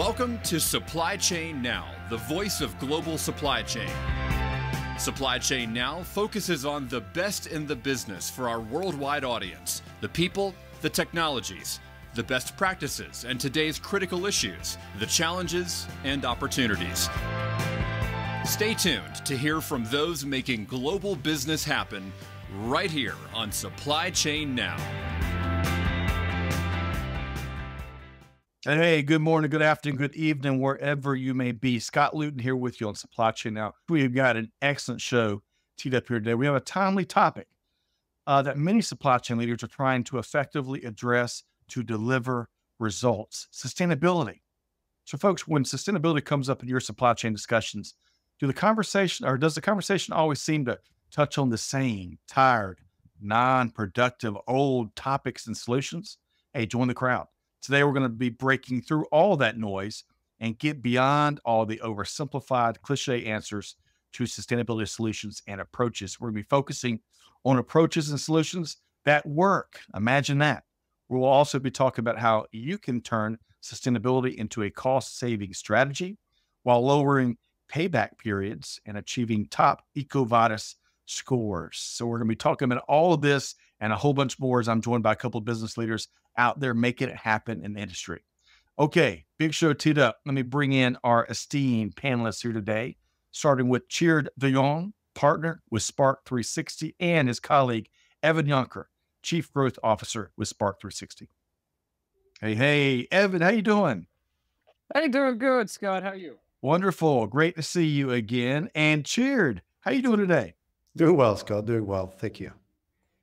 Welcome to Supply Chain Now, the voice of global supply chain. Supply Chain Now focuses on the best in the business for our worldwide audience the people, the technologies, the best practices, and today's critical issues, the challenges and opportunities. Stay tuned to hear from those making global business happen right here on Supply Chain Now. Hey, good morning, good afternoon, good evening, wherever you may be. Scott Luton here with you on Supply Chain Now. We've got an excellent show teed up here today. We have a timely topic uh, that many supply chain leaders are trying to effectively address to deliver results sustainability. So, folks, when sustainability comes up in your supply chain discussions, do the conversation or does the conversation always seem to touch on the same tired, non productive, old topics and solutions? Hey, join the crowd. Today, we're going to be breaking through all that noise and get beyond all the oversimplified cliche answers to sustainability solutions and approaches. We're going to be focusing on approaches and solutions that work. Imagine that. We will also be talking about how you can turn sustainability into a cost saving strategy while lowering payback periods and achieving top EcoVadis scores. So, we're going to be talking about all of this and a whole bunch more as I'm joined by a couple of business leaders out there making it happen in the industry. Okay, big show teed up. Let me bring in our esteemed panelists here today, starting with Tjeerd de Jong, partner with Sparq360, and his colleague, Evan Junker, Chief Growth Officer with Sparq360. Hey, hey, Evan, how you doing? Hey, doing good, Scott. How are you? Wonderful. Great to see you again. And Tjeerd, how you doing today? Doing well, Scott. Doing well. Thank you.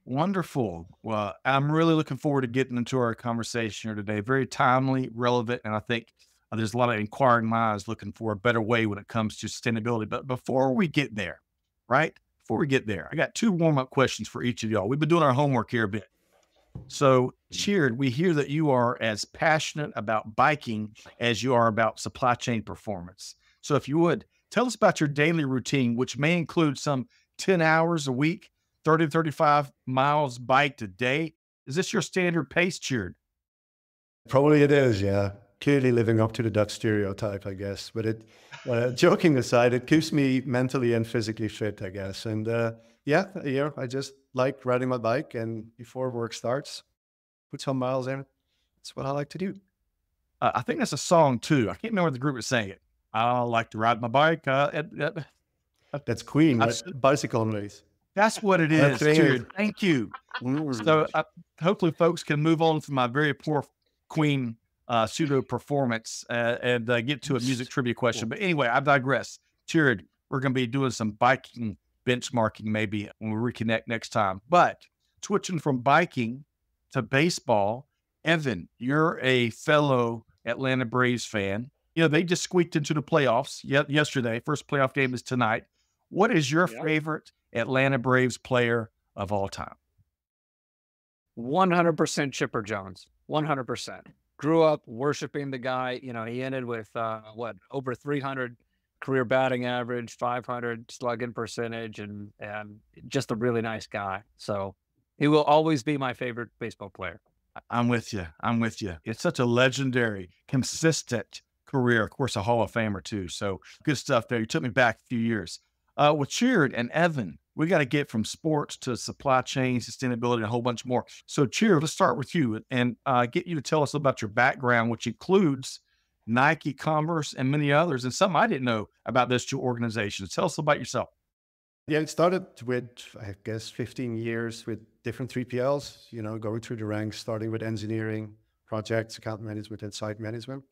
Wonderful. Well, I'm really looking forward to getting into our conversation here today. Very timely, relevant, and I think uh, there's a lot of inquiring minds looking for a better way when it comes to sustainability. But before we get there, right? Before we get there, I got two warm up questions for each of y'all. We've been doing our homework here a bit. So, Tjeerd, we hear that you are as passionate about biking as you are about supply chain performance. So, if you would, tell us about your daily routine, which may include some 10 hours a week 30 to 35 miles biked a day. Is this your standard pace, Tjeerd? Probably it is, yeah. Clearly living up to the Dutch stereotype, I guess. But it, uh, joking aside, it keeps me mentally and physically fit, I guess. And uh, yeah, yeah, I just like riding my bike, and before work starts, put some miles in. That's what I like to do. Uh, I think that's a song too. I can't remember the group is saying it. I like to ride my bike. Uh, that's Queen, bicycle on race. That's what it is, dude. Thank you. So uh, hopefully, folks can move on from my very poor Queen uh, pseudo performance uh, and uh, get to a music trivia question. But anyway, I digress. Tjeerd, we're going to be doing some biking benchmarking maybe when we reconnect next time. But switching from biking to baseball, Evan, you're a fellow Atlanta Braves fan. You know, they just squeaked into the playoffs yesterday. First playoff game is tonight. What is your yeah. favorite Atlanta Braves player of all time? 100% Chipper Jones. 100%. Grew up worshiping the guy. You know, he ended with uh, what, over 300 career batting average, 500 slugging percentage, and, and just a really nice guy. So he will always be my favorite baseball player. I'm with you. I'm with you. It's such a legendary, consistent career. Of course, a Hall of Famer, too. So good stuff there. You took me back a few years. Uh, with Tjeerd and Evan, we got to get from sports to supply chain, sustainability, and a whole bunch more. So, Tjeerd, let's start with you and uh, get you to tell us about your background, which includes Nike, Converse, and many others, and some I didn't know about those two organizations. Tell us about yourself. Yeah, it started with, I guess, 15 years with different 3PLs, you know, going through the ranks, starting with engineering, projects, account management, and site management.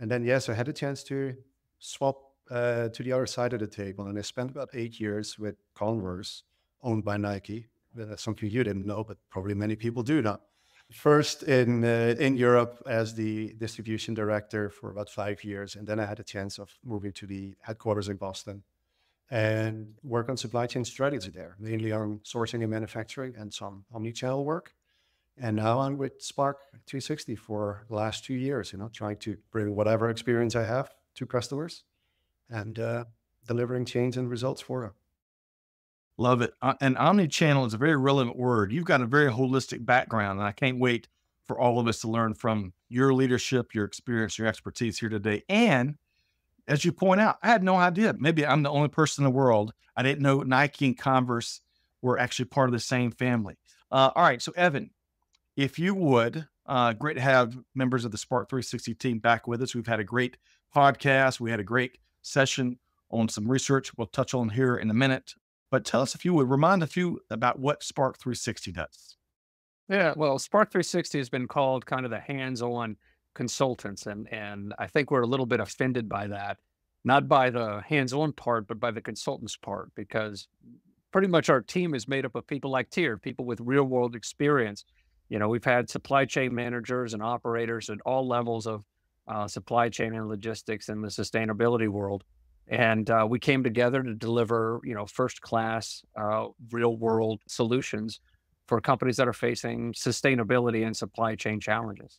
And then, yes, I had a chance to swap uh, to the other side of the table, and I spent about eight years with Converse, owned by Nike. That's something you didn't know, but probably many people do now. First in uh, in Europe as the distribution director for about five years, and then I had a chance of moving to the headquarters in Boston and work on supply chain strategy there, mainly on sourcing and manufacturing and some omni-channel work. And now I'm with Spark 360 for the last two years, you know, trying to bring whatever experience I have to customers and uh, delivering change and results for them. Love it. Uh, and omni-channel is a very relevant word. You've got a very holistic background, and I can't wait for all of us to learn from your leadership, your experience, your expertise here today. And as you point out, I had no idea. Maybe I'm the only person in the world. I didn't know Nike and Converse were actually part of the same family. Uh, all right. So, Evan, if you would, uh, great to have members of the Sparq360 team back with us. We've had a great podcast. We had a great session on some research we'll touch on here in a minute. But tell us if you would remind a few about what Sparq360 does. Yeah, well, Sparq360 has been called kind of the hands-on consultants, and and I think we're a little bit offended by that, not by the hands-on part, but by the consultants part, because pretty much our team is made up of people like Tjeerd, people with real-world experience. You know, we've had supply chain managers and operators at all levels of uh, supply chain and logistics in the sustainability world, and uh, we came together to deliver, you know, first-class, uh, real-world solutions for companies that are facing sustainability and supply chain challenges.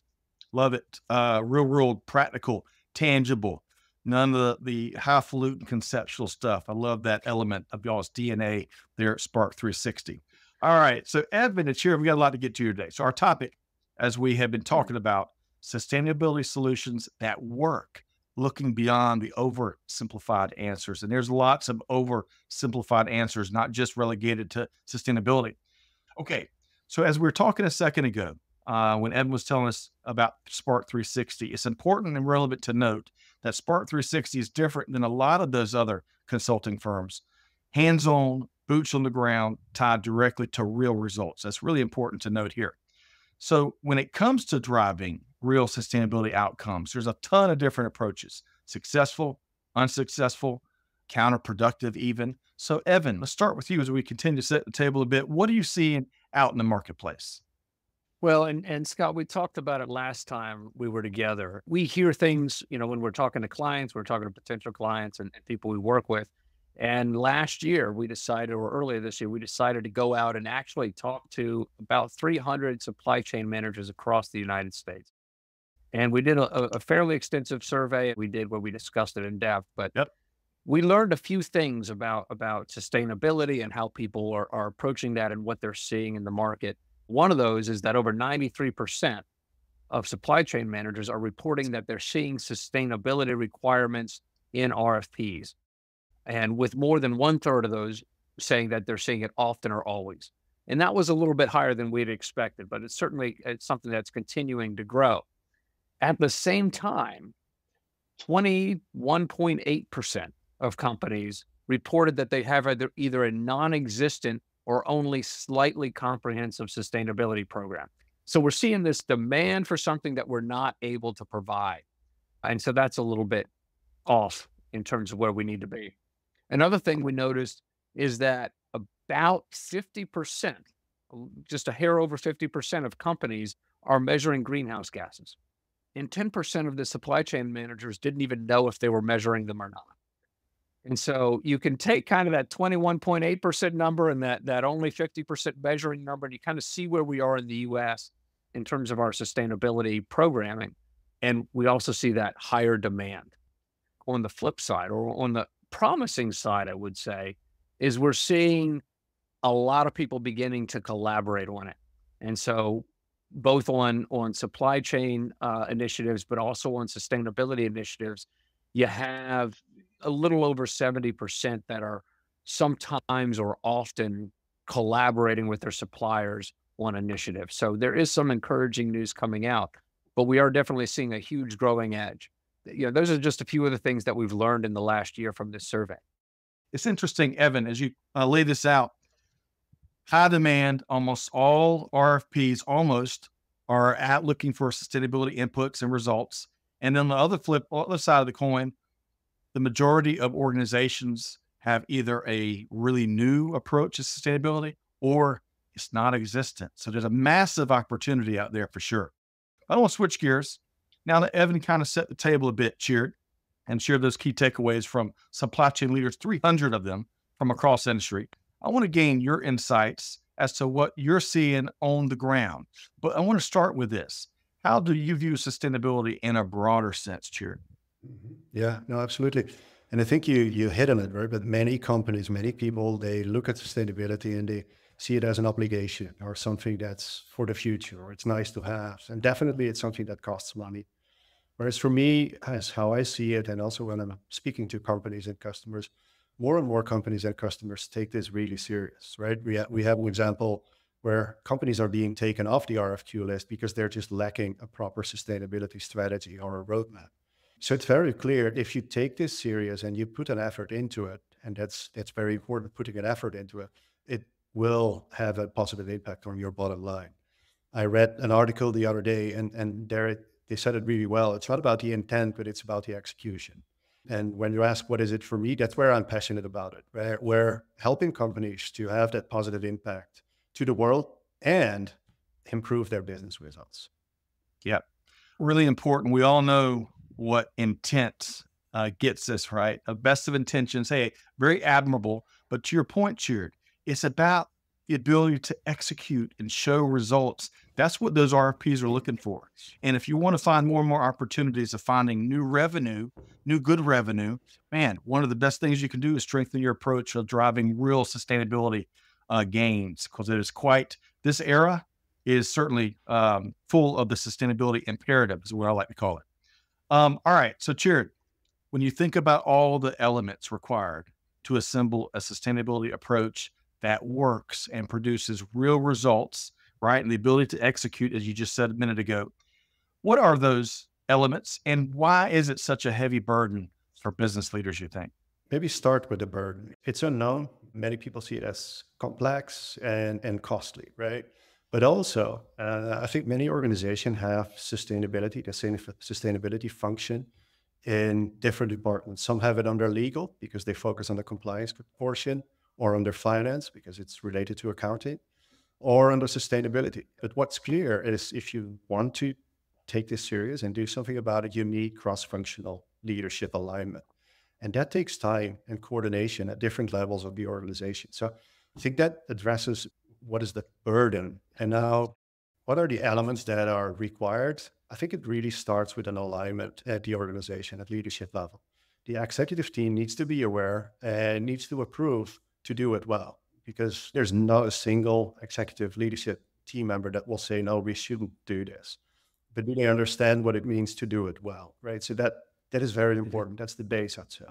Love it. Uh, real world, practical, tangible. None of the, the highfalutin conceptual stuff. I love that element of y'all's DNA there at Sparq360. All right. So, Evan, it's here. We got a lot to get to today. So, our topic, as we have been talking about, sustainability solutions that work, looking beyond the oversimplified answers. And there's lots of oversimplified answers, not just relegated to sustainability. Okay. So, as we were talking a second ago, uh, when Evan was telling us about Sparq360, it's important and relevant to note that Sparq360 is different than a lot of those other consulting firms. Hands on, boots on the ground, tied directly to real results. That's really important to note here. So, when it comes to driving real sustainability outcomes, there's a ton of different approaches successful, unsuccessful, counterproductive, even. So, Evan, let's start with you as we continue to set the table a bit. What are you seeing out in the marketplace? Well, and and Scott, we talked about it last time we were together. We hear things, you know, when we're talking to clients, we're talking to potential clients and, and people we work with. And last year, we decided, or earlier this year, we decided to go out and actually talk to about 300 supply chain managers across the United States. And we did a, a fairly extensive survey. We did where we discussed it in depth, but Yep. we learned a few things about about sustainability and how people are, are approaching that and what they're seeing in the market. One of those is that over 93% of supply chain managers are reporting that they're seeing sustainability requirements in RFPs. And with more than one third of those saying that they're seeing it often or always. And that was a little bit higher than we'd expected, but it's certainly it's something that's continuing to grow. At the same time, 21.8% of companies reported that they have either, either a non existent or only slightly comprehensive sustainability program. So we're seeing this demand for something that we're not able to provide. And so that's a little bit off in terms of where we need to be. Another thing we noticed is that about 50%, just a hair over 50% of companies are measuring greenhouse gases. And 10% of the supply chain managers didn't even know if they were measuring them or not. And so you can take kind of that 21.8% number and that that only 50% measuring number, and you kind of see where we are in the US in terms of our sustainability programming. And we also see that higher demand. On the flip side, or on the promising side, I would say, is we're seeing a lot of people beginning to collaborate on it. And so both on on supply chain uh, initiatives, but also on sustainability initiatives, you have a little over 70% that are sometimes or often collaborating with their suppliers on initiatives. So there is some encouraging news coming out, but we are definitely seeing a huge growing edge. You know, those are just a few of the things that we've learned in the last year from this survey. It's interesting, Evan, as you uh, lay this out, high demand, almost all RFPs almost are at looking for sustainability inputs and results. And then the other flip, other side of the coin, the majority of organizations have either a really new approach to sustainability or it's not existent. So there's a massive opportunity out there for sure. I don't want to switch gears. Now that Evan kind of set the table a bit, Tjeerd and shared those key takeaways from supply chain leaders, 300 of them from across industry. I want to gain your insights as to what you're seeing on the ground. But I want to start with this. How do you view sustainability in a broader sense, Tjeerd? Mm-hmm. Yeah, no, absolutely. And I think you you hit on it, right? But many companies, many people, they look at sustainability and they see it as an obligation or something that's for the future or it's nice to have. And definitely it's something that costs money. Whereas for me, as how I see it, and also when I'm speaking to companies and customers, more and more companies and customers take this really serious, right? We, ha- we have an example where companies are being taken off the RFQ list because they're just lacking a proper sustainability strategy or a roadmap. So it's very clear if you take this serious and you put an effort into it, and that's that's very important, putting an effort into it, it will have a positive impact on your bottom line. I read an article the other day, and and there they said it really well. It's not about the intent, but it's about the execution. And when you ask what is it for me, that's where I'm passionate about it. Where we're helping companies to have that positive impact to the world and improve their business results. Yep. Really important. We all know what intent uh, gets us, right? A best of intentions. Hey, very admirable. But to your point, Tjeerd, it's about the ability to execute and show results. That's what those RFPs are looking for. And if you want to find more and more opportunities of finding new revenue, new good revenue, man, one of the best things you can do is strengthen your approach of driving real sustainability uh, gains because it is quite, this era is certainly um, full of the sustainability imperative, is what I like to call it. Um, all right. So, Tjeerd, when you think about all the elements required to assemble a sustainability approach, that works and produces real results, right? And the ability to execute, as you just said a minute ago. What are those elements and why is it such a heavy burden for business leaders, you think? Maybe start with the burden. It's unknown. Many people see it as complex and, and costly, right? But also, uh, I think many organizations have sustainability, the sustainability function in different departments. Some have it under legal because they focus on the compliance portion or under finance because it's related to accounting, or under sustainability. But what's clear is if you want to take this serious and do something about it, you need cross functional leadership alignment. And that takes time and coordination at different levels of the organization. So I think that addresses what is the burden. And now, what are the elements that are required? I think it really starts with an alignment at the organization, at leadership level. The executive team needs to be aware and needs to approve to do it well because there's not a single executive leadership team member that will say, no, we shouldn't do this. But do they understand what it means to do it well, right? So that that is very mm-hmm. important. That's the base, I'd say.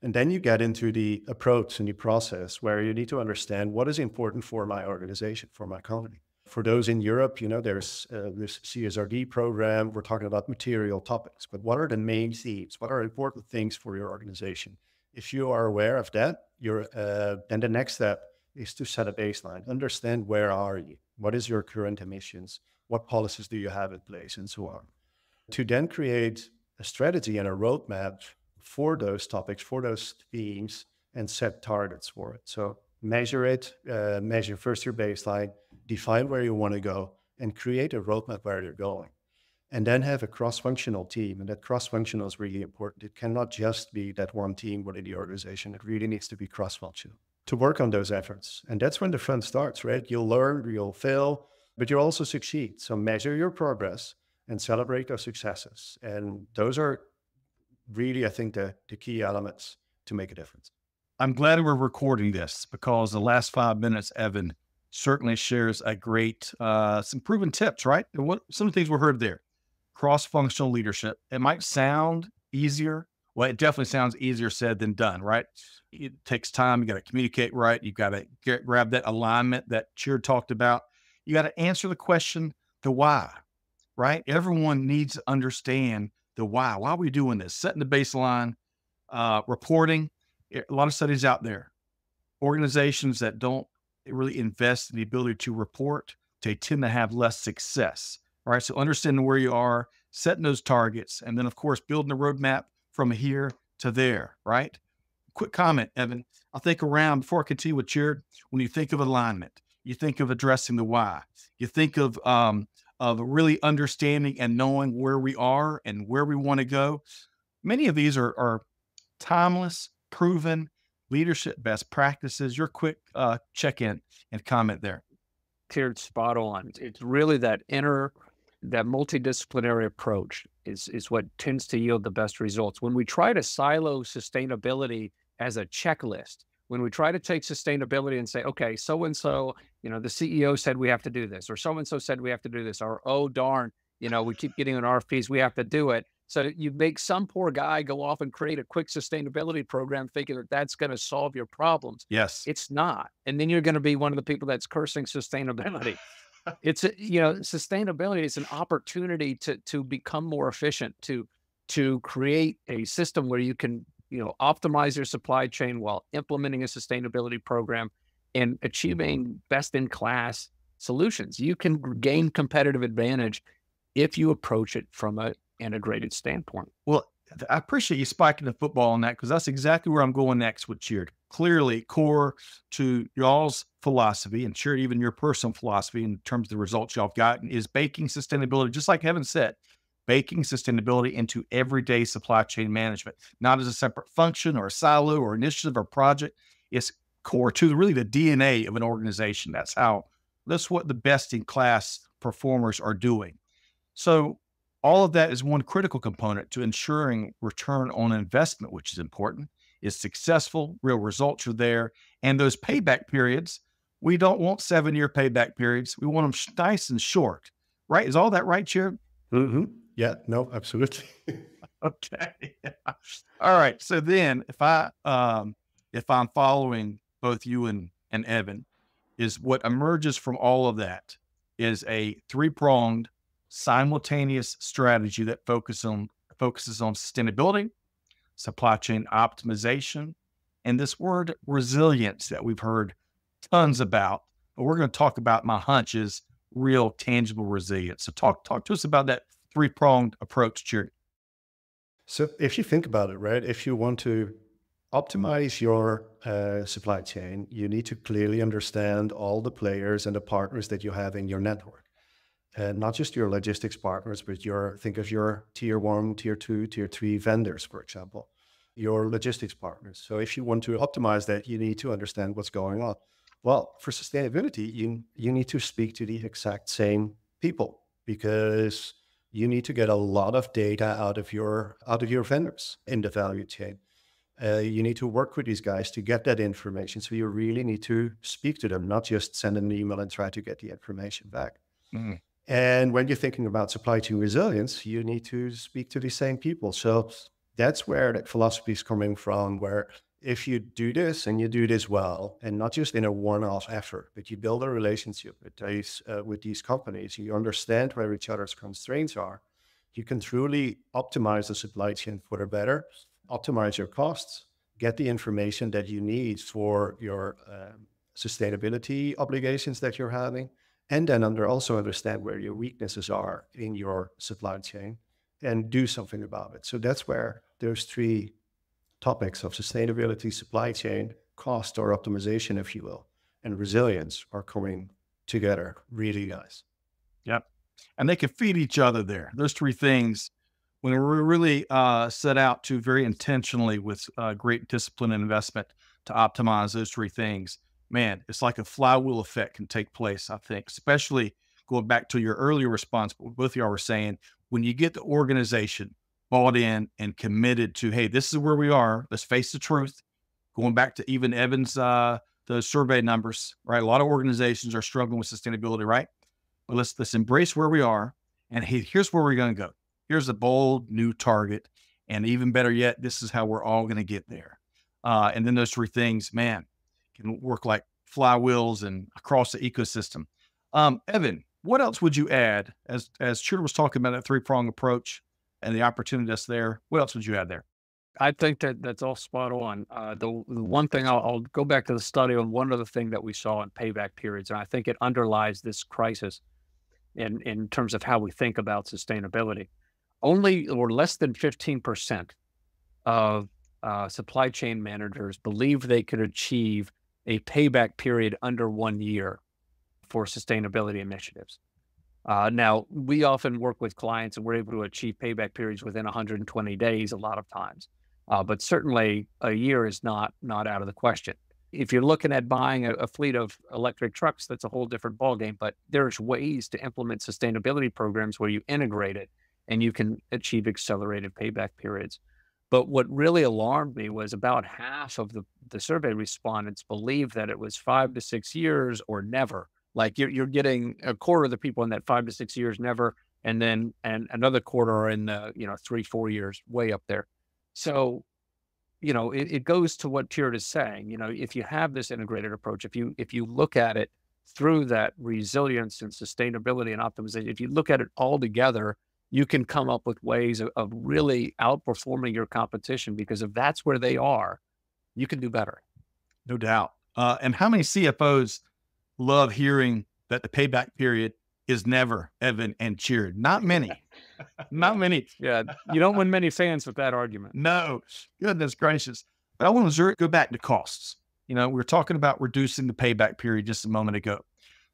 And then you get into the approach and the process where you need to understand what is important for my organization, for my company. For those in Europe, you know, there's uh, this CSRD program. We're talking about material topics, but what are the main themes? What are important things for your organization? If you are aware of that, you're, uh, then the next step is to set a baseline. Understand where are you? What is your current emissions? What policies do you have in place, and so on. To then create a strategy and a roadmap for those topics, for those themes, and set targets for it. So measure it, uh, measure first your baseline, define where you want to go, and create a roadmap where you're going and then have a cross-functional team. And that cross-functional is really important. It cannot just be that one team within the organization. It really needs to be cross-functional to work on those efforts. And that's when the fun starts, right? You'll learn, you'll fail, but you'll also succeed. So measure your progress and celebrate those successes. And those are really, I think, the, the key elements to make a difference. I'm glad we're recording this because the last five minutes, Evan certainly shares a great, uh, some proven tips, right? What some of the things we heard there cross functional leadership. It might sound easier. Well, it definitely sounds easier said than done, right? It takes time. You got to communicate right. You got to get, grab that alignment that Tjeerd talked about. You got to answer the question, the why, right? Everyone needs to understand the why. Why are we doing this? Setting the baseline, uh, reporting. A lot of studies out there. Organizations that don't really invest in the ability to report, they tend to have less success. All right. So understanding where you are, setting those targets, and then of course building a roadmap from here to there. Right. Quick comment, Evan. I think around before I continue with Tjeerd, when you think of alignment, you think of addressing the why. You think of um, of really understanding and knowing where we are and where we want to go. Many of these are, are timeless, proven leadership best practices. Your quick uh, check in and comment there. Tjeerd, spot on. It's really that inner that multidisciplinary approach is is what tends to yield the best results. When we try to silo sustainability as a checklist, when we try to take sustainability and say, okay, so and so, you know, the CEO said we have to do this, or so and so said we have to do this, or oh darn, you know, we keep getting an RFPs, we have to do it. So you make some poor guy go off and create a quick sustainability program thinking that that's going to solve your problems. Yes. It's not. And then you're going to be one of the people that's cursing sustainability. It's a, you know, sustainability is an opportunity to to become more efficient, to to create a system where you can, you know, optimize your supply chain while implementing a sustainability program and achieving best in class solutions. You can gain competitive advantage if you approach it from a integrated standpoint. Well, I appreciate you spiking the football on that because that's exactly where I'm going next with Tjeerd. Clearly, core to y'all's philosophy and Tjeerd, even your personal philosophy in terms of the results y'all have gotten is baking sustainability, just like Evan said, baking sustainability into everyday supply chain management, not as a separate function or a silo or initiative or project. It's core to really the DNA of an organization. That's how, that's what the best in class performers are doing. So all of that is one critical component to ensuring return on investment, which is important, is successful, real results are there. And those payback periods, we don't want seven year payback periods. We want them nice and short, right? Is all that right, Tjeerd? Mm-hmm. Yeah, no, absolutely. okay. all right. So then if I, um, if I'm following both you and, and Evan, is what emerges from all of that is a three pronged simultaneous strategy that focuses on focuses on sustainability, supply chain optimization, and this word resilience that we've heard tons about. But we're going to talk about my hunch is real tangible resilience. So talk talk to us about that three pronged approach, Tjeerd. So if you think about it, right, if you want to optimize your uh, supply chain, you need to clearly understand all the players and the partners that you have in your network uh, not just your logistics partners, but your think of your tier one, tier two, tier three vendors, for example, your logistics partners. So if you want to optimize that, you need to understand what's going on. Well, for sustainability, you you need to speak to the exact same people because you need to get a lot of data out of your out of your vendors in the value chain. Uh, you need to work with these guys to get that information. So you really need to speak to them, not just send an email and try to get the information back. Mm. And when you're thinking about supply chain resilience, you need to speak to the same people. So that's where that philosophy is coming from, where if you do this and you do this well, and not just in a one-off effort, but you build a relationship with these uh, with these companies, you understand where each other's constraints are, you can truly optimize the supply chain for the better, optimize your costs, get the information that you need for your um, sustainability obligations that you're having, and then under also understand where your weaknesses are in your supply chain and do something about it. So that's where those three topics of sustainability, supply chain, cost or optimization, if you will, and resilience are coming together really nice. Yep. And they can feed each other there. Those three things, when we're really uh, set out to very intentionally with uh, great discipline and investment to optimize those three things, man, it's like a flywheel effect can take place, I think, especially going back to your earlier response, but both of y'all were saying, when you get the organization bought in and committed to, hey, this is where we are, let's face the truth. Going back to even Evans, uh, the survey numbers, right? A lot of organizations are struggling with sustainability, right? But let's let's embrace where we are, and hey, here's where we're going to go. Here's a bold new target, and even better yet, this is how we're all going to get there. Uh, and then those three things, man, can work like flywheels and across the ecosystem. Um, Evan, what else would you add as as Tjeerd was talking about that three prong approach and the opportunity that's there? What else would you add there? I think that that's all spot on. Uh, the, the, one thing I'll, I'll, go back to the study on one other thing that we saw in payback periods, and I think it underlies this crisis in in terms of how we think about sustainability. Only or less than fifteen percent of uh, supply chain managers believe they could achieve a payback period under one year for sustainability initiatives. Uh, now, we often work with clients and we're able to achieve payback periods within 120 days a lot of times. Uh, but certainly a year is not not out of the question. If you're looking at buying a, a fleet of electric trucks, that's a whole different ballgame. But there's ways to implement sustainability programs where you integrate it and you can achieve accelerated payback periods. But what really alarmed me was about half of the, the survey respondents believed that it was five to six years or never. Like you're, you're getting a quarter of the people in that five to six years never, and then and another quarter are in the you know three four years way up there. So, you know, it, it goes to what Tjeerd is saying. You know, if you have this integrated approach, if you if you look at it through that resilience and sustainability and optimization, if you look at it all together, you can come up with ways of, of really outperforming your competition because if that's where they are, you can do better. No doubt. Uh, and how many CFOs love hearing that the payback period is never Evan and Tjeerd? Not many. Not many. Yeah. You don't win many fans with that argument. No. Goodness gracious. But I want to go back to costs. You know, we were talking about reducing the payback period just a moment ago.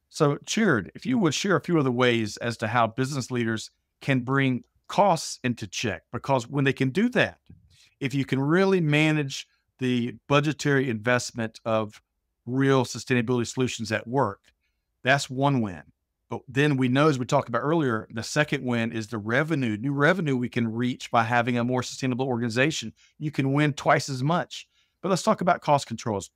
So, Tjeerd, if you would share a few of the ways as to how business leaders can bring costs into check because when they can do that, if you can really manage the budgetary investment of real sustainability solutions at work, that's one win. But then we know, as we talked about earlier, the second win is the revenue, new revenue we can reach by having a more sustainable organization. You can win twice as much. But let's talk about cost controls.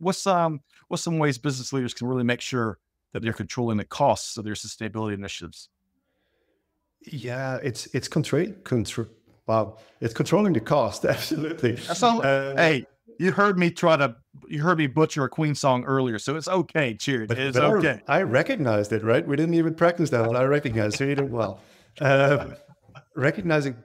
What's um what's some ways business leaders can really make sure that they're controlling the costs of their sustainability initiatives? Yeah, it's it's control control. Wow, it's controlling the cost. Absolutely. All. Uh, hey, you heard me try to. You heard me butcher a Queen song earlier, so it's okay. Cheers. But, it's but okay. I, I, recognized it, right? We didn't even practice that one. I recognized it well. Uh, recognizing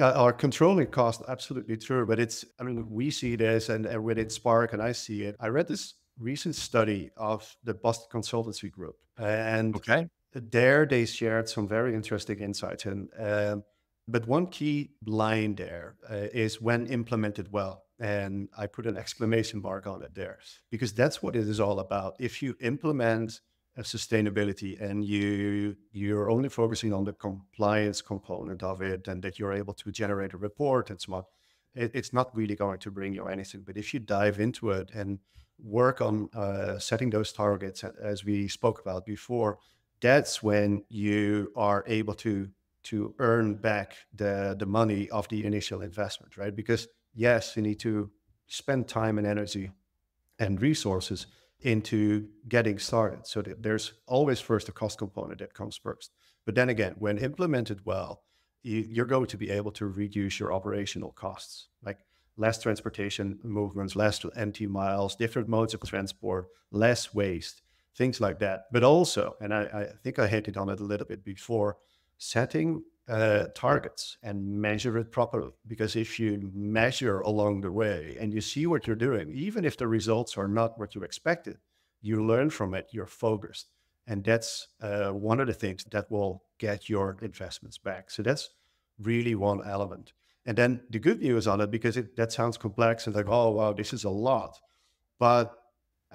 uh, or controlling cost, absolutely true. But it's. I mean, we see this, and, and within Sparq, and I see it. I read this recent study of the Boston Consultancy Group, and okay there they shared some very interesting insights. And um, but one key line there uh, is when implemented well, and I put an exclamation mark on it there because that's what it is all about. If you implement a sustainability and you you're only focusing on the compliance component of it, and that you're able to generate a report and so on, it, it's not really going to bring you anything. But if you dive into it and work on uh, setting those targets, as we spoke about before, that's when you are able to to earn back the the money of the initial investment, right? Because yes, you need to spend time and energy and resources into getting started. So there's always first a cost component that comes first. But then again, when implemented well, you, are going to be able to reduce your operational costs, like less transportation movements, less empty miles, different modes of transport, less waste things like that. But also, and I, I think I hinted on it a little bit before, setting uh, targets and measure it properly. Because if you measure along the way and you see what you're doing, even if the results are not what you expected, you learn from it, you're focused. And that's uh, one of the things that will get your investments back. So that's really one element. And then the good news on it, because it, that sounds complex and like, oh, wow, this is a lot. But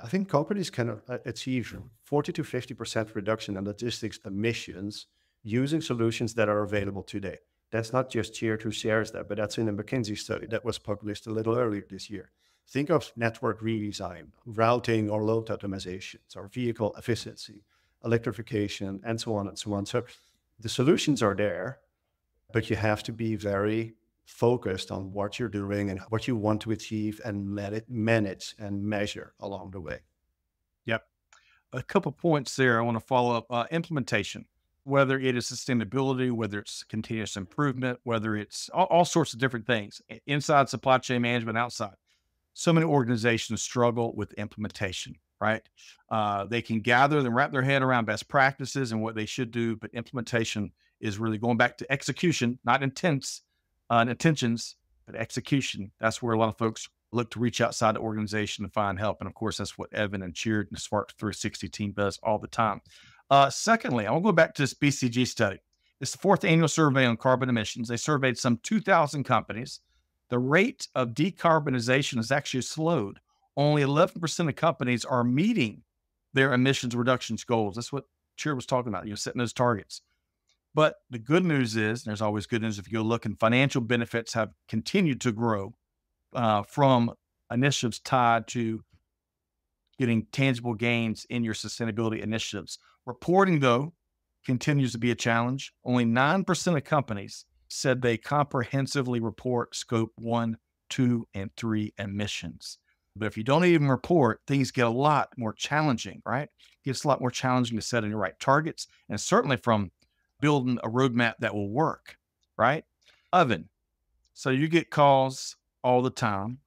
I think companies can uh, achieve 40 to 50% reduction in logistics emissions using solutions that are available today. That's not just Tjeerd who shares that, but that's in a McKinsey study that was published a little earlier this year. Think of network redesign, routing or load optimizations, or vehicle efficiency, electrification, and so on and so on. So the solutions are there, but you have to be very focused on what you're doing and what you want to achieve and let it manage and measure along the way. Yep. A couple points there I want to follow up. Uh, implementation, whether it is sustainability, whether it's continuous improvement, whether it's all, all sorts of different things inside supply chain management, outside. So many organizations struggle with implementation, right? Uh, they can gather and wrap their head around best practices and what they should do, but implementation is really going back to execution, not intents, uh, and intentions, but execution. That's where a lot of folks look to reach outside the organization to find help. And of course, that's what Evan and Tjeerd and Sparq360 team does all the time. Uh, secondly, I want to go back to this BCG study. It's the fourth annual survey on carbon emissions. They surveyed some 2,000 companies. The rate of decarbonization has actually slowed. Only 11% of companies are meeting their emissions reductions goals. That's what Tjeerd was talking about, you know, setting those targets. But the good news is, there's always good news if you go look, and financial benefits have continued to grow uh, from initiatives tied to getting tangible gains in your sustainability initiatives. Reporting, though, continues to be a challenge. Only 9% of companies said they comprehensively report scope one, two, and three emissions. But if you don't even report, things get a lot more challenging, right? It gets a lot more challenging to set in the right targets and certainly from building a roadmap that will work, right? Evan. So you get calls all the time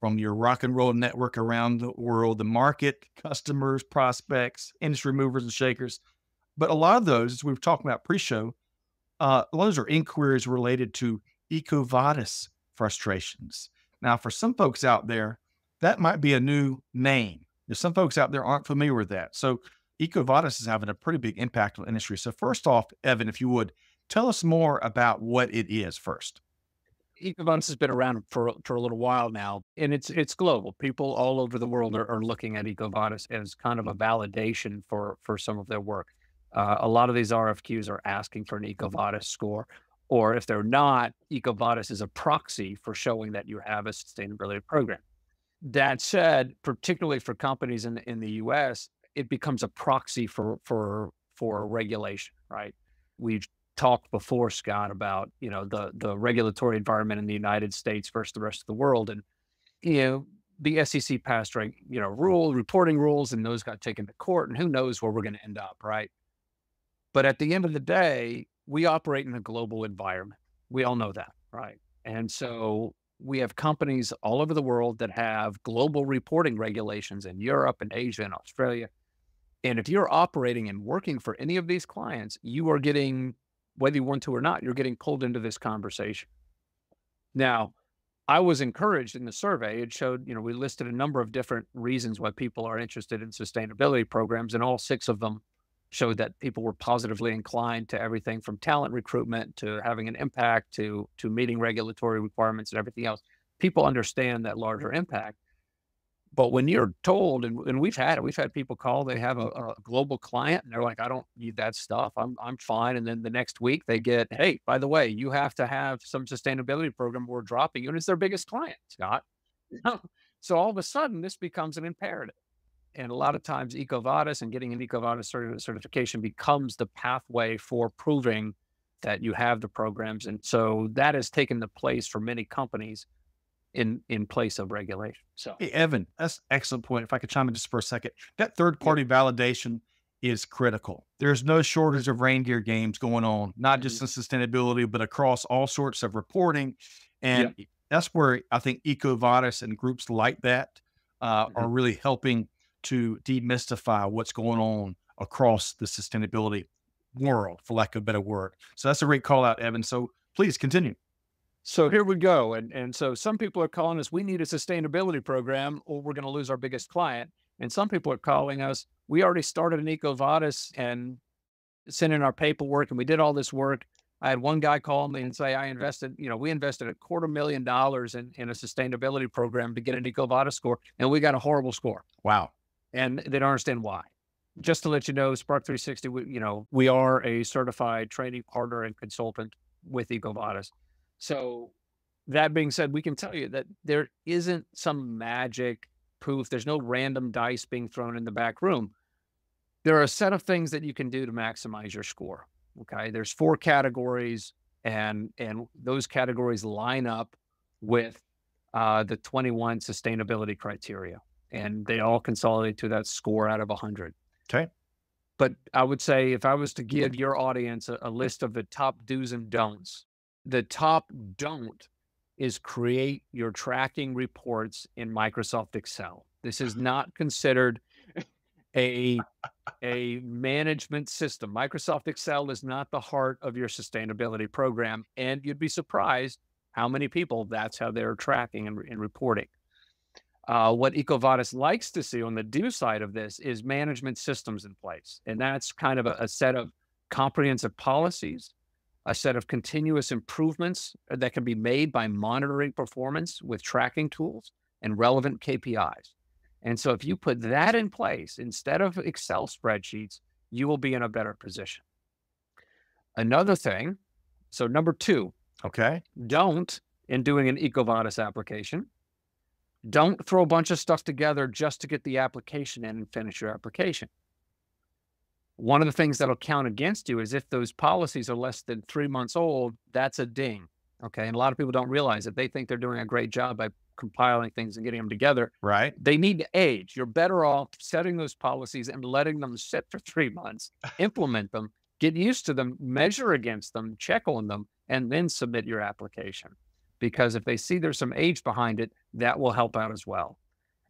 from your rock and roll network around the world, the market, customers, prospects, industry movers and shakers. But a lot of those, as we were talking about pre-show, uh, those are inquiries related to EcoVadis frustrations. Now, for some folks out there, that might be a new name. There's some folks out there aren't familiar with that. So EcoVadis is having a pretty big impact on industry. So first off, Evan, if you would, tell us more about what it is first. EcoVadis has been around for for a little while now, and it's it's global. People all over the world are, are looking at EcoVadis as kind of a validation for for some of their work. Uh, a lot of these RFQs are asking for an EcoVadis score, or if they're not, EcoVadis is a proxy for showing that you have a sustainability program. That said, particularly for companies in in the U.S., it becomes a proxy for for for regulation, right? We've talked before, Scott, about you know the the regulatory environment in the United States versus the rest of the world, and you know the SEC passed right you know rule reporting rules, and those got taken to court, and who knows where we're going to end up, right? But at the end of the day, we operate in a global environment. We all know that, right? And so we have companies all over the world that have global reporting regulations in Europe and Asia and Australia. And if you're operating and working for any of these clients, you are getting whether you want to or not, you're getting pulled into this conversation. Now, I was encouraged in the survey. It showed, you know, we listed a number of different reasons why people are interested in sustainability programs, and all six of them showed that people were positively inclined to everything from talent recruitment to having an impact to to meeting regulatory requirements and everything else. People understand that larger impact. But when you're told, and, and we've had it, we've had people call, they have a, a, global client and they're like, I don't need that stuff. I'm, I'm fine. And then the next week they get, hey, by the way, you have to have some sustainability program we're dropping you. And it's their biggest client, Scott. Mm. so all of a sudden this becomes an imperative. And a lot of times EcoVadis and getting an EcoVadis certification becomes the pathway for proving that you have the programs. And so that has taken the place for many companies in in place of regulation. So, hey, Evan, that's excellent point. If I could chime in just for a second, that third party yeah. validation is critical. There's no shortage of reindeer games going on, not just mm-hmm. in sustainability, but across all sorts of reporting. And yeah. that's where I think EcoVadis and groups like that uh, mm-hmm. are really helping to demystify what's going on across the sustainability world, for lack of a better word. So that's a great call out, Evan. So please continue. So here we go. And, and so some people are calling us, we need a sustainability program or we're going to lose our biggest client. And some people are calling us, we already started an EcoVadis and sent in our paperwork and we did all this work. I had one guy call me and say, I invested, you know, we invested a quarter million dollars in, in a sustainability program to get an EcoVadis score and we got a horrible score. Wow. And they don't understand why. Just to let you know, Sparq360, we, you know, we are a certified training partner and consultant with EcoVadis. So that being said, we can tell you that there isn't some magic proof. There's no random dice being thrown in the back room. There are a set of things that you can do to maximize your score. Okay. There's four categories and and those categories line up with uh, the 21 sustainability criteria and they all consolidate to that score out of 100 okay but i would say if i was to give your audience a, a list of the top do's and don'ts the top don't is create your tracking reports in Microsoft Excel. This is not considered a a management system. Microsoft Excel is not the heart of your sustainability program, and you'd be surprised how many people that's how they're tracking and, and reporting. Uh, what EcoVadis likes to see on the do side of this is management systems in place, and that's kind of a, a set of comprehensive policies a set of continuous improvements uh, that can be made by monitoring performance with tracking tools and relevant KPIs. And so if you put that in place instead of Excel spreadsheets, you will be in a better position. Another thing, so number two, okay, don't in doing an EcoVadis application, don't throw a bunch of stuff together just to get the application in and finish your application. One of the things that'll count against you is if those policies are less than three months old, that's a ding. Okay. And a lot of people don't realize it. They think they're doing a great job by compiling things and getting them together. Right. They need to age. You're better off setting those policies and letting them sit for three months, implement them, get used to them, measure against them, check on them, and then submit your application. Because if they see there's some age behind it, that will help out as well.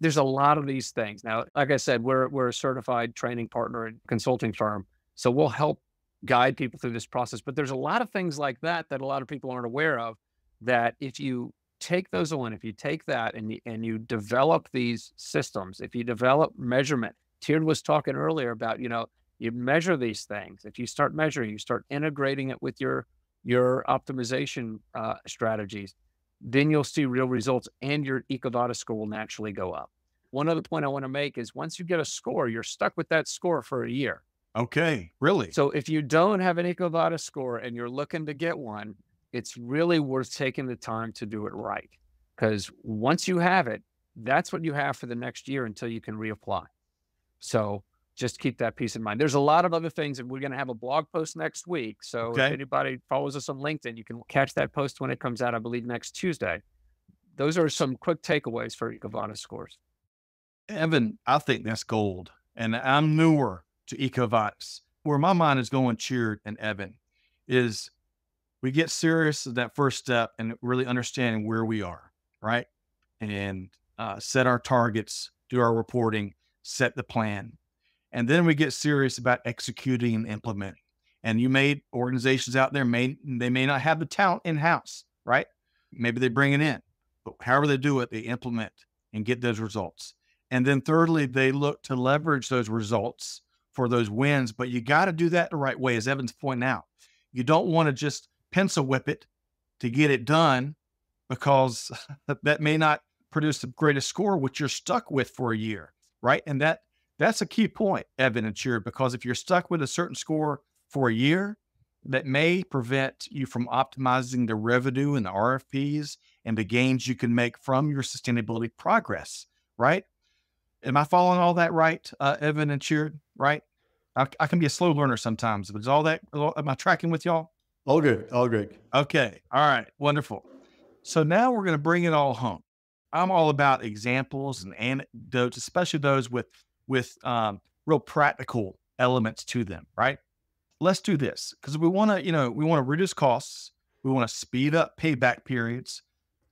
There's a lot of these things. Now, like I said, we're we're a certified training partner and consulting firm. So we'll help guide people through this process. But there's a lot of things like that that a lot of people aren't aware of that if you take those on, if you take that and you, and you develop these systems, if you develop measurement, Tjeerd was talking earlier about, you know, you measure these things. If you start measuring, you start integrating it with your your optimization uh, strategies, then you'll see real results and your EcoVadis score will naturally go up. One other point I want to make is once you get a score, you're stuck with that score for a year. Okay. Really? So if you don't have an EcoVadis score and you're looking to get one, it's really worth taking the time to do it right. Because once you have it, that's what you have for the next year until you can reapply. So just keep that peace in mind. There's a lot of other things, and we're going to have a blog post next week. So Okay. if anybody follows us on LinkedIn, you can catch that post when it comes out, I believe, next Tuesday. Those are some quick takeaways for EcoVadis scores. Evan, I think that's gold. And I'm newer to EcoVadis. Where my mind is going, Tjeerd and Evan, is we get serious at that first step and really understanding where we are, right? And uh, set our targets, do our reporting, set the plan. And then we get serious about executing and implementing. And you made organizations out there may they may not have the talent in house, right? Maybe they bring it in, but however they do it, they implement and get those results. And then thirdly, they look to leverage those results for those wins, but you got to do that the right way, as Evan's pointing out. You don't want to just pencil whip it to get it done because that may not produce the greatest score, which you're stuck with for a year, right? And that that's a key point, Evan and Tjeerd, because if you're stuck with a certain score for a year, that may prevent you from optimizing the revenue and the RFPs and the gains you can make from your sustainability progress, right? Am I following all that right, uh, Evan and Tjeerd? Right? I, I can be a slow learner sometimes, but is all that, am I tracking with y'all? All good, all good. Okay. All right. Wonderful. So now we're going to bring it all home. I'm all about examples and anecdotes, especially those with with um, real practical elements to them. Right. Let's do this because we want to, you know, we want to reduce costs. We want to speed up payback periods,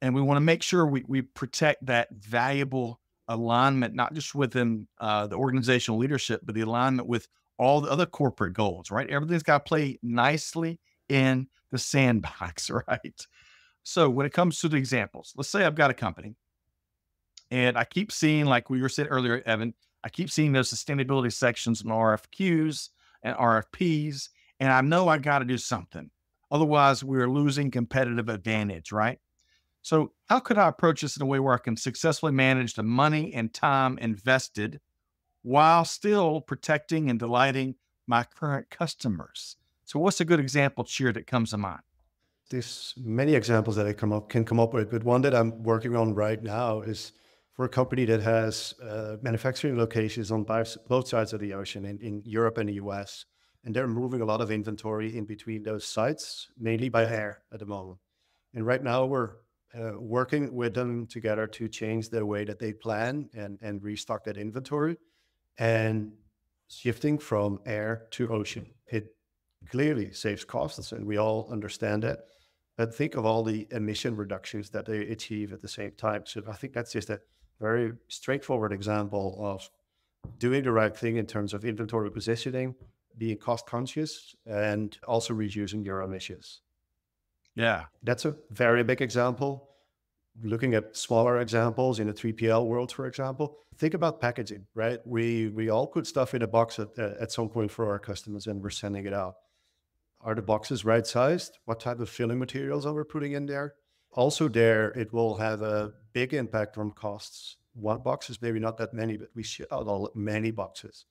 and we want to make sure we we protect that valuable alignment, not just within uh, the organizational leadership, but the alignment with all the other corporate goals. Right. Everything's got to play nicely in the sandbox, right? So when it comes to the examples, let's say I've got a company and I keep seeing, like we were saying earlier, Evan, I keep seeing those sustainability sections in RFQs and RFPs, and I know I got to do something. Otherwise, we're losing competitive advantage, right? So, how could I approach this in a way where I can successfully manage the money and time invested while still protecting and delighting my current customers? So, what's a good example, Tjeerd, that comes to mind? There's many examples that I come up can come up with, but one that I'm working on right now is for a company that has uh, manufacturing locations on both sides of the ocean in, in Europe and the US. And they're moving a lot of inventory in between those sites, mainly by air at the moment. And right now we're uh, working with them together to change the way that they plan and, and restock that inventory and shifting from air to ocean. It clearly saves costs, and we all understand that. But think of all the emission reductions that they achieve at the same time. So I think that's just a very straightforward example of doing the right thing in terms of inventory positioning, being cost conscious, and also reducing your emissions. Yeah. That's a very big example. Looking at smaller examples in the 3PL world, for example, think about packaging, right? We we all put stuff in a box at, at some point for our customers and we're sending it out. Are the boxes right sized? What type of filling materials are we putting in there? Also, there it will have a big impact on costs. One box is maybe not that many, but we ship out all many boxes.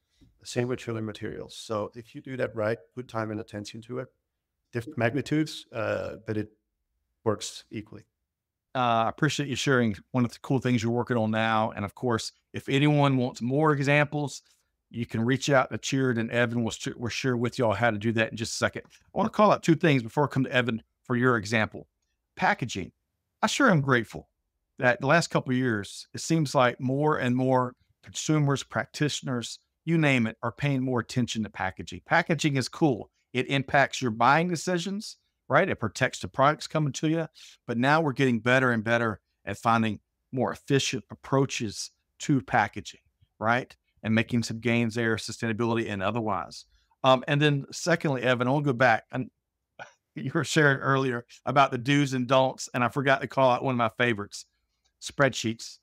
Same with filling materials. So if you do that right, put time and attention to it, different magnitudes, uh, but it works equally. Uh, I appreciate you sharing one of the cool things you're working on now. And of course, if anyone wants more examples, you can reach out to Tjeerd and Evan. We'll, we'll share with y'all how to do that in just a second. I want to call out two things before I come to Evan for your example. Packaging. I sure am grateful that the last couple years, it seems like more and more consumers, practitioners, you name it, are paying more attention to packaging. Packaging is cool. It impacts your buying decisions, right? It protects the products coming to you. But now we're getting better and better at finding more efficient approaches to packaging, right? and making some gains there, sustainability and otherwise. Um, and then secondly, Evan, I'll go back and you were sharing earlier about the do's and don'ts, and I forgot to call out one of my favorites, spreadsheets.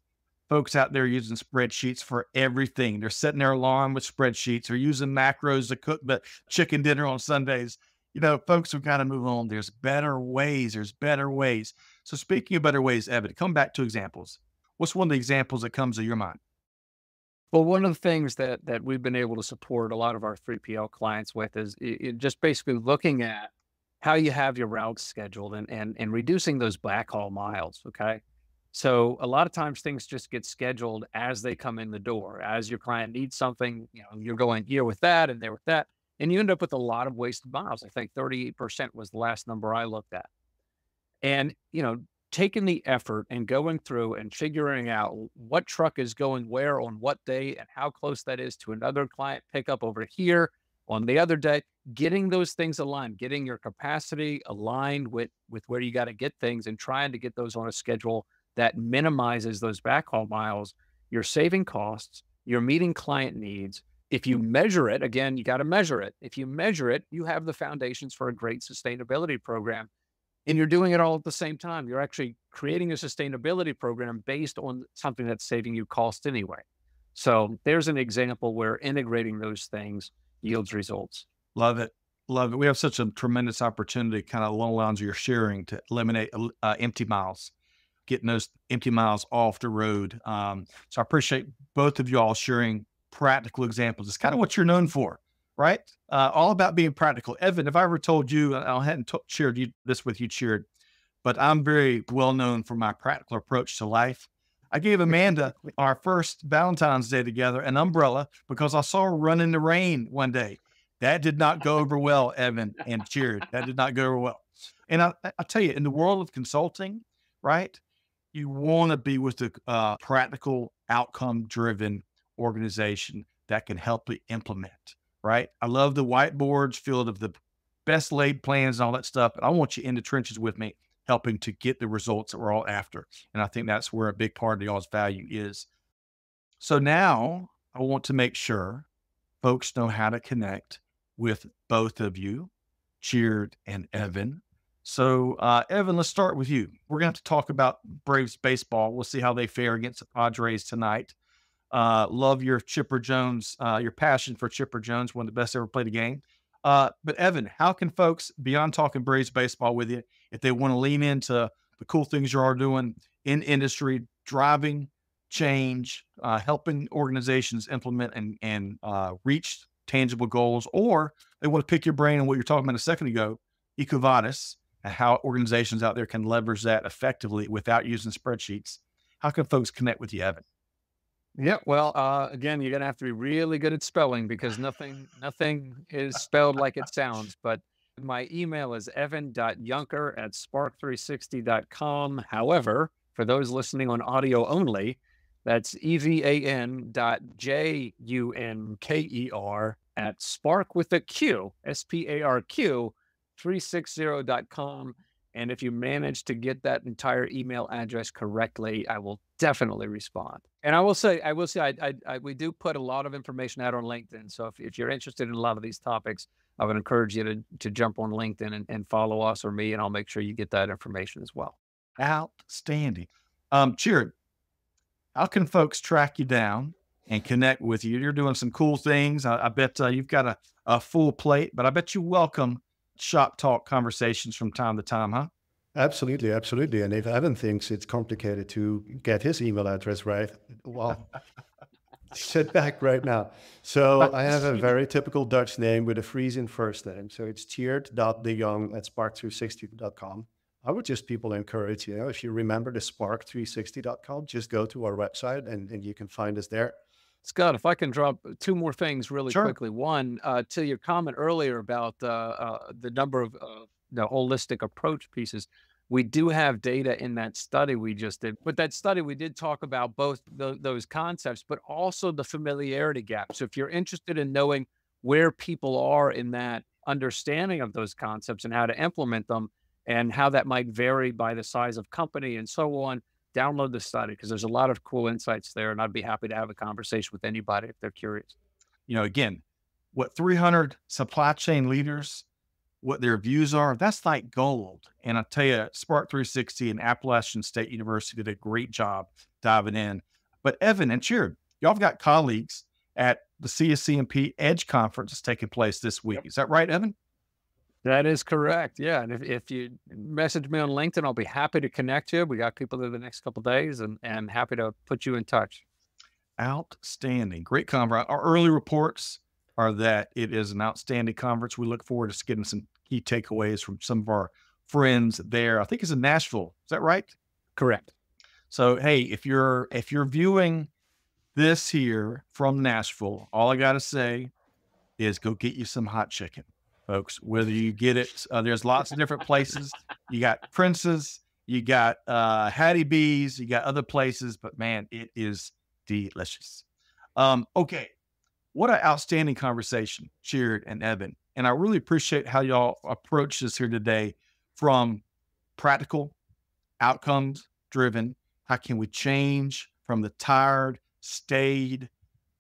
Folks out there using spreadsheets for everything. They're setting their alarm with spreadsheets. They're using macros to cook the chicken dinner on Sundays. You know, folks have got to move on. There's better ways. There's better ways. So speaking of better ways, Evan, come back to examples. What's one of the examples that comes to your mind? Well, one of the things that that we've been able to support a lot of our 3PL clients with is it, it just basically looking at how you have your routes scheduled and and and reducing those backhaul miles. Okay. So a lot of times things just get scheduled as they come in the door. As your client needs something, you know, you're going here with that and there with that. And you end up with a lot of wasted miles. I think 38% was the last number I looked at. And, you know, taking the effort and going through and figuring out what truck is going where on what day and how close that is to another client pickup over here on the other day getting those things aligned getting your capacity aligned with with where you got to get things and trying to get those on a schedule that minimizes those backhaul miles you're saving costs you're meeting client needs if you mm. measure it again you got to measure it if you measure it you have the foundations for a great sustainability program and you're doing it all at the same time. You're actually creating a sustainability program based on something that's saving you cost anyway. So there's an example where integrating those things yields results. Love it. Love it. We have such a tremendous opportunity, kind of along the lines of your sharing, to eliminate uh, empty miles, getting those empty miles off the road. Um, so I appreciate both of you all sharing practical examples. It's kind of what you're known for right? Uh, all about being practical. Evan, if I ever told you, I hadn't t- shared you, this with you, Tjeerd, but I'm very well known for my practical approach to life. I gave Amanda our first Valentine's Day together an umbrella because I saw her run in the rain one day. That did not go over well, Evan and Tjeerd. That did not go over well. And I, I tell you, in the world of consulting, right, you want to be with the uh, practical, outcome driven organization that can help you implement right? I love the whiteboards filled of the best laid plans and all that stuff. But I want you in the trenches with me, helping to get the results that we're all after. And I think that's where a big part of y'all's value is. So now I want to make sure folks know how to connect with both of you, Tjeerd and Evan. So, uh, Evan, let's start with you. We're going to have to talk about Braves baseball. We'll see how they fare against the Padres tonight. Uh, love your Chipper Jones, uh, your passion for Chipper Jones, one of the best ever played a game. Uh, but Evan, how can folks beyond talking Braves baseball with you if they want to lean into the cool things you are doing in industry, driving change, uh, helping organizations implement and and uh, reach tangible goals, or they want to pick your brain on what you're talking about a second ago, EcoVadis, and how organizations out there can leverage that effectively without using spreadsheets. How can folks connect with you, Evan? Yeah, well, uh, again, you're gonna have to be really good at spelling because nothing nothing is spelled like it sounds. But my email is evan.junker at sparq360.com. However, for those listening on audio only, that's evan dot j u n k e r at spark with a q s p a r q 360.com. And if you manage to get that entire email address correctly, I will definitely respond. And I will say, I will say, I, I, I, we do put a lot of information out on LinkedIn. So if, if you're interested in a lot of these topics, I would encourage you to, to jump on LinkedIn and, and follow us or me, and I'll make sure you get that information as well. Outstanding. Um, Tjeerd, how can folks track you down and connect with you? You're doing some cool things. I, I bet uh, you've got a, a full plate, but I bet you welcome shop talk conversations from time to time, huh? Absolutely, absolutely. And if Evan thinks it's complicated to get his email address right, well, sit back right now. So I have a very typical Dutch name with a Frisian first name. So it's tjeerd.dejong at sparq360.com. I would just people encourage, you know, if you remember the sparq360.com, just go to our website and, and you can find us there. Scott, if I can drop two more things really Sure. quickly. One, uh, to your comment earlier about uh, uh, the number of uh, the holistic approach pieces, we do have data in that study we just did. But that study, we did talk about both tho- those concepts, but also the familiarity gap. So if you're interested in knowing where people are in that understanding of those concepts and how to implement them, and how that might vary by the size of company and so on, download the study because there's a lot of cool insights there. And I'd be happy to have a conversation with anybody if they're curious. You know, again, what 300 supply chain leaders, what their views are, that's like gold. And I tell you, Sparq360 and Appalachian State University did a great job diving in. But Evan and Tjeerd, y'all have got colleagues at the CSCMP Edge Conference that's taking place this week. Is that right, Evan? That is correct. Yeah. And if, if you message me on LinkedIn, I'll be happy to connect you. We got people there the next couple of days and, and happy to put you in touch. Outstanding. Great conference. Our early reports are that it is an outstanding conference. We look forward to getting some key takeaways from some of our friends there. I think it's in Nashville. Is that right? Correct. So hey, if you're if you're viewing this here from Nashville, all I gotta say is go get you some hot chicken, folks. Whether you get it, uh, there's lots of different places. You got Prince's, you got uh, Hattie B's, you got other places, but man, it is delicious. Um, okay, what an outstanding conversation, Tjeerd and Evan, and I really appreciate how y'all approach this here today from practical, outcomes driven how can we change from the tired, staid,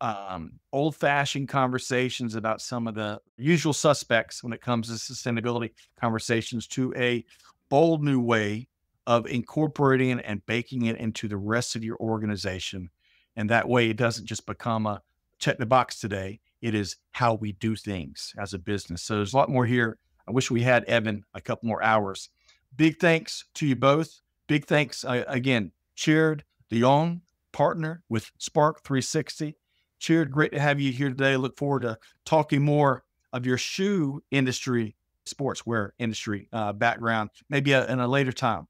um, old fashioned conversations about some of the usual suspects when it comes to sustainability conversations to a bold new way of incorporating it and baking it into the rest of your organization. And that way it doesn't just become a check the box today. It is how we do things as a business. So there's a lot more here. I wish we had Evan a couple more hours. Big thanks to you both. Big thanks uh, again Cheered, Leon, partner with Sparq360. Tjeerd, great to have you here today. Look forward to talking more of your shoe industry, sportswear industry uh, background, maybe a, in a later time.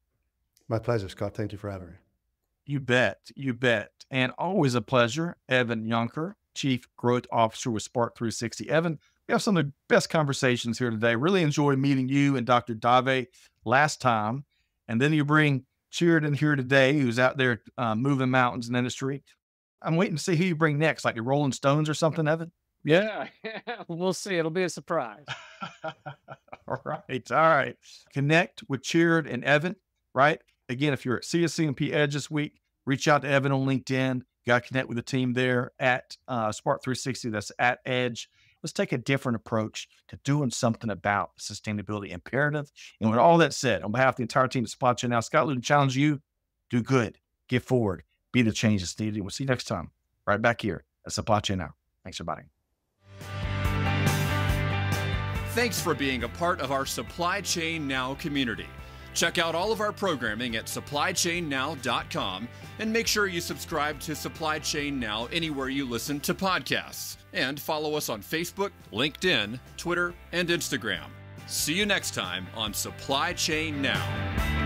My pleasure, Scott. Thank you for having me. You bet. You bet. And always a pleasure, Evan Yonker, Chief Growth Officer with Sparq360. Evan, we have some of the best conversations here today. Really enjoyed meeting you and Dr. Dave last time. And then you bring Tjeerd in here today, who's out there uh, moving mountains in industry. I'm waiting to see who you bring next, like the Rolling Stones or something, Evan. Yeah. we'll see. It'll be a surprise. all right. All right. Connect with Tjeerd and Evan, right? Again, if you're at CSCMP Edge this week, reach out to Evan on LinkedIn. Got to connect with the team there at uh, Sparq360. That's at Edge. Let's take a different approach to doing something about sustainability imperative. And with all that said, on behalf of the entire team at Supply Chain Now, Scott Luton challenge you, do good, get forward, be the change that's needed. We'll see you next time, right back here at Supply Chain Now. Thanks, everybody. Thanks for being a part of our Supply Chain Now community. Check out all of our programming at supplychainnow.com and make sure you subscribe to Supply Chain Now anywhere you listen to podcasts. And follow us on Facebook, LinkedIn, Twitter, and Instagram. See you next time on Supply Chain Now.